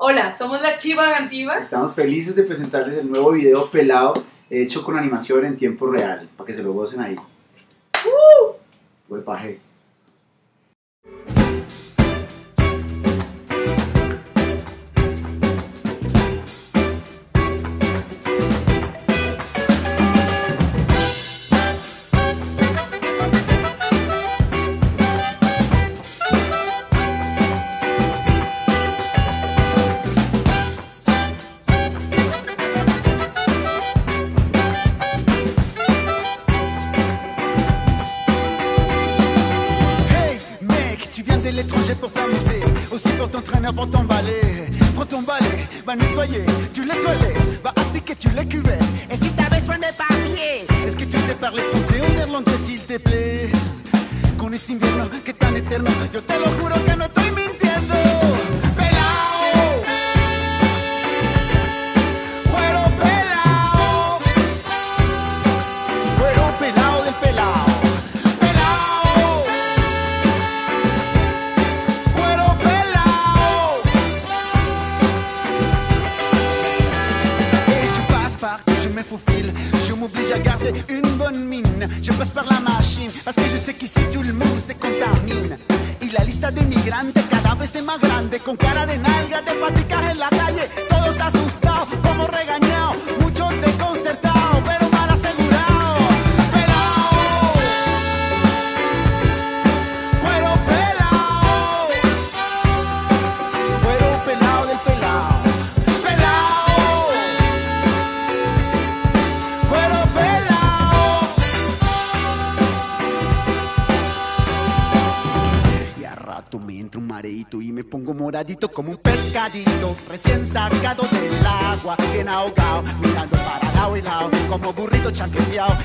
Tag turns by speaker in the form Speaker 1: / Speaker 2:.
Speaker 1: Hola, somos la Chiva Gantivas.
Speaker 2: Estamos felices de presentarles el nuevo video pelado hecho con animación en tiempo real, para que se lo gocen ahí. ¡Uh! Huepaje.
Speaker 3: Hey viens de l'étranger pour t'amuser. Aussi pour t'entraîner, pour t'emballer. Prends ton balai, va nettoyer. Tu les toilettes, va astiquer, tu les Et si t'as besoin de papier Est-ce que tu sais parler français ou néerlandais s'il te plaît? Con este invierno que tan eterno Yo te lo juro À garder une bonne mine. Je passe par la machine Parce que je sais qu'ici tout le monde se contamine. Y la lista de migrantes cada vez es más grande. Con cara de nalga, de paticas en la calle Todos asustados, como regañados entra un mareito y me pongo moradito como un pescadito Recién sacado del agua, bien ahogado Mirando para lado y lado, como burrito chanqueteado